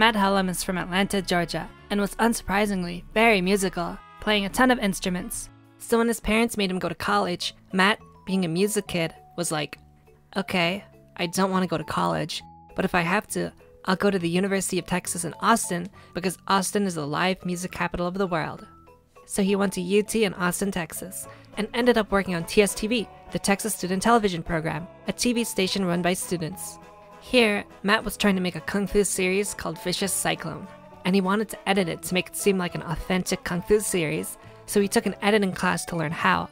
Matt Hullum is from Atlanta, Georgia, and was unsurprisingly very musical, playing a ton of instruments. So when his parents made him go to college, Matt, being a music kid, was like, okay, I don't want to go to college, but if I have to, I'll go to the University of Texas in Austin because Austin is the live music capital of the world. So he went to UT in Austin, Texas, and ended up working on TSTV, the Texas Student Television Program, a TV station run by students. Here, Matt was trying to make a kung fu series called Vicious Cyclone, and he wanted to edit it to make it seem like an authentic kung fu series, so he took an editing class to learn how.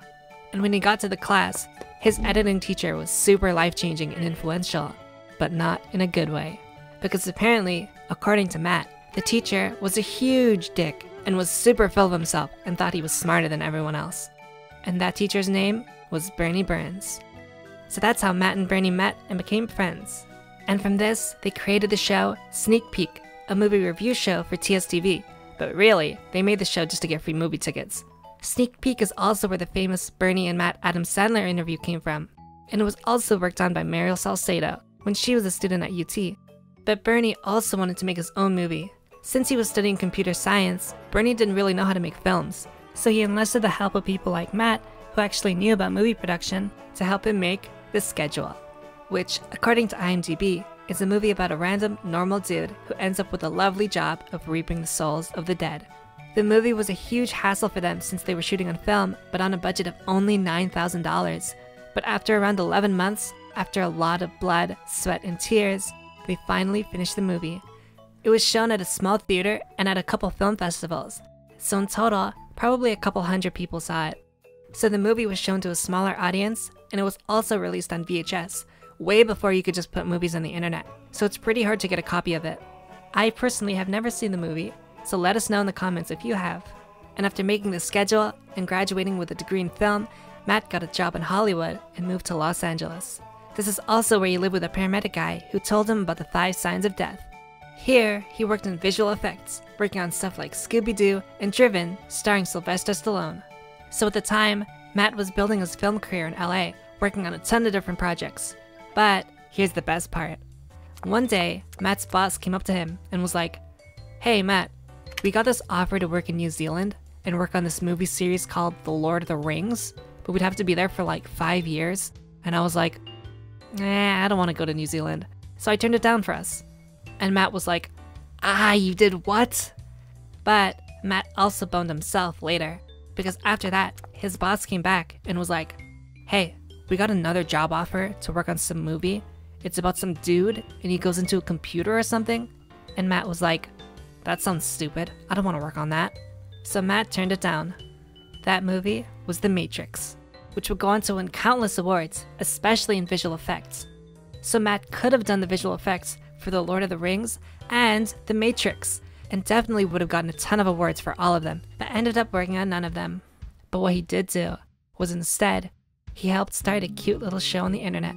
And when he got to the class, his editing teacher was super life changing and influential, but not in a good way. Because apparently, according to Matt, the teacher was a huge dick and was super full of himself and thought he was smarter than everyone else. And that teacher's name was Burnie Burns. So that's how Matt and Burnie met and became friends. And from this, they created the show Sneak Peek, a movie review show for TSTV. But really, they made the show just to get free movie tickets. Sneak Peek is also where the famous Burnie and Matt Adam Sandler interview came from. And it was also worked on by Mariel Salcedo when she was a student at UT. But Burnie also wanted to make his own movie. Since he was studying computer science, Burnie didn't really know how to make films, so he enlisted the help of people like Matt, who actually knew about movie production, to help him make The Schedule which, according to IMDb, is a movie about a random, normal dude who ends up with a lovely job of reaping the souls of the dead. The movie was a huge hassle for them since they were shooting on film, but on a budget of only $9,000. But after around 11 months, after a lot of blood, sweat, and tears, they finally finished the movie. It was shown at a small theater and at a couple film festivals, so in total, probably a couple hundred people saw it. So the movie was shown to a smaller audience, and it was also released on VHS, way before you could just put movies on the internet, so it's pretty hard to get a copy of it. I personally have never seen the movie, so let us know in the comments if you have. And after making the schedule and graduating with a degree in film, Matt got a job in Hollywood and moved to Los Angeles. This is also where he lived with a paramedic guy who told him about the five signs of death. Here, he worked in visual effects, working on stuff like Scooby Doo and Driven, starring Sylvester Stallone. So at the time, Matt was building his film career in LA, working on a ton of different projects. But here's the best part. One day, Matt's boss came up to him and was like, Hey Matt, we got this offer to work in New Zealand and work on this movie series called The Lord of the Rings, but we'd have to be there for like five years. And I was like, Nah, I don't want to go to New Zealand. So I turned it down for us. And Matt was like, Ah, you did what? But Matt also boned himself later because after that, his boss came back and was like, Hey, we got another job offer to work on some movie. It's about some dude and he goes into a computer or something. And Matt was like, That sounds stupid. I don't want to work on that. So Matt turned it down. That movie was The Matrix, which would go on to win countless awards, especially in visual effects. So Matt could have done the visual effects for The Lord of the Rings and The Matrix, and definitely would have gotten a ton of awards for all of them, but ended up working on none of them. But what he did do was instead he helped start a cute little show on the internet.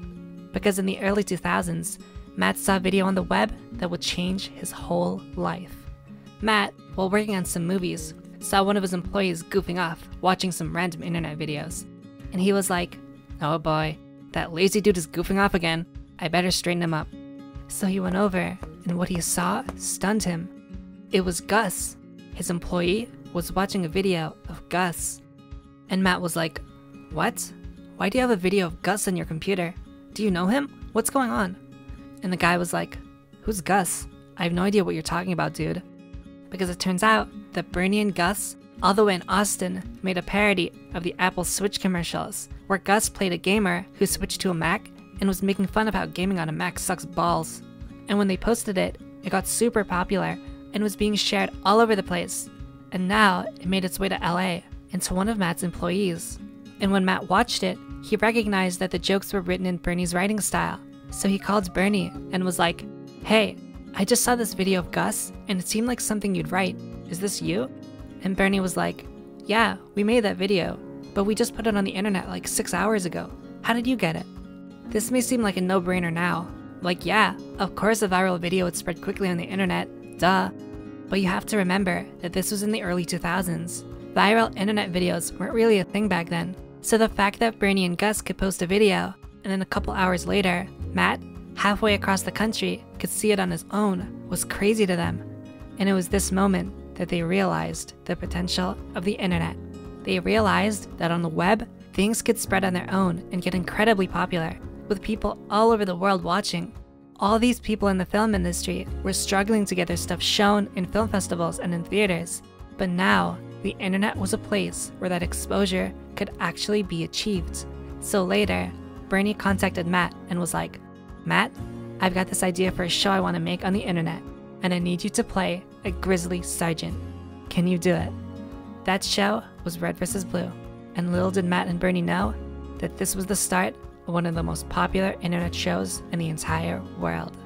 Because in the early 2000s, Matt saw a video on the web that would change his whole life. Matt, while working on some movies, saw one of his employees goofing off, watching some random internet videos. And he was like, oh boy, that lazy dude is goofing off again. I better straighten him up. So he went over, and what he saw stunned him. It was Gus. His employee was watching a video of Gus. And Matt was like, What? Why do you have a video of Gus on your computer? Do you know him? What's going on? And the guy was like, Who's Gus? I have no idea what you're talking about, dude. Because it turns out that Burnie and Gus, all the way in Austin, made a parody of the Apple Switch commercials, where Gus played a gamer who switched to a Mac and was making fun of how gaming on a Mac sucks balls. And when they posted it, it got super popular and was being shared all over the place. And now it made its way to LA and to one of Matt's employees. And when Matt watched it, he recognized that the jokes were written in Burnie's writing style. So he called Burnie and was like, Hey, I just saw this video of Gus and it seemed like something you'd write. Is this you? And Burnie was like, Yeah, we made that video, but we just put it on the internet like six hours ago. How did you get it? This may seem like a no brainer now. Like, yeah, of course a viral video would spread quickly on the internet, duh. But you have to remember that this was in the early 2000s. Viral internet videos weren't really a thing back then. So the fact that Burnie and Gus could post a video, and then a couple hours later, Matt, halfway across the country could see it on his own was crazy to them. And it was this moment that they realized the potential of the internet. They realized that on the web, things could spread on their own and get incredibly popular, with people all over the world watching. All these people in the film industry were struggling to get their stuff shown in film festivals and in theaters, but now the internet was a place where that exposure could actually be achieved. So later, Burnie contacted Matt and was like, Matt, I've got this idea for a show I want to make on the internet, and I need you to play a grizzly sergeant. Can you do it? That show was Red vs. Blue, and little did Matt and Burnie know that this was the start of one of the most popular internet shows in the entire world.